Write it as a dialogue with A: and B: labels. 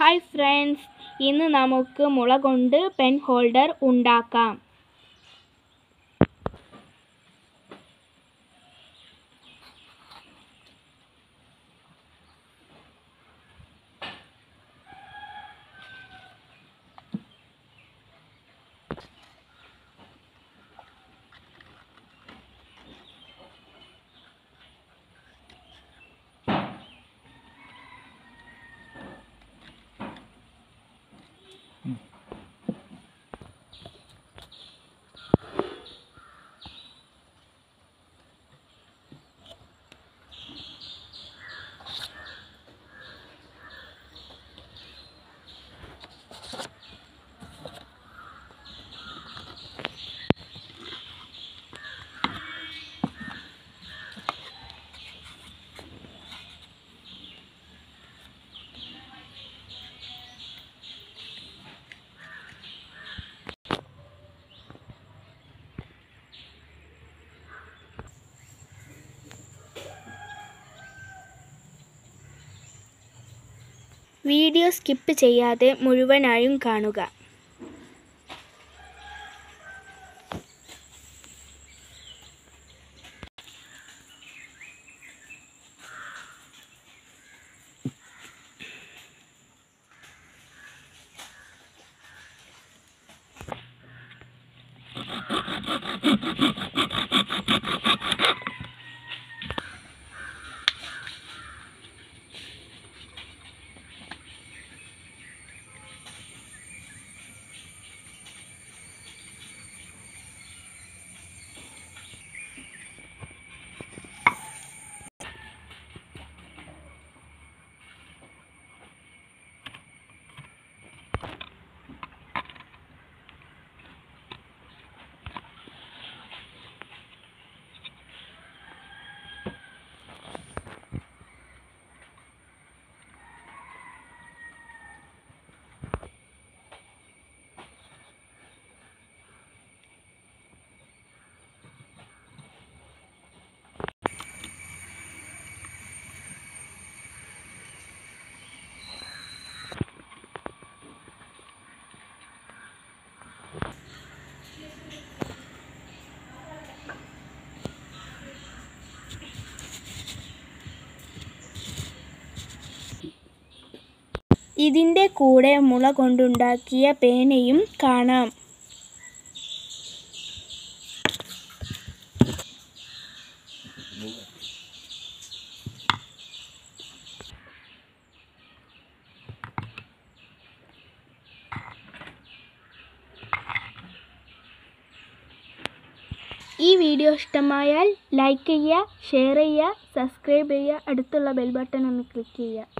A: Hi friends ഇന്ന് നമുക്ക് മുള പെൻ ഹോൾഡർ ഉണ്ടാക്കാം. വീഡിയോ സ്കിപ്പ് ചെയ്യാതെ മുഴുവനായും കാണുക. ഇതിന്റെ കൂടെ മുള കൊണ്ടുണ്ടാക്കിയ പേനയും കാണാം. ഈ വീഡിയോ ഇഷ്ടമായാൽ ലൈക്ക് ചെയ്യുക ഷെയർ ചെയ്യുക സബ്സ്ക്രൈബ് ചെയ്യുക അടുത്തുള്ള ബെൽ ബട്ടൺ ഒന്ന് ക്ലിക്ക് ചെയ്യുക.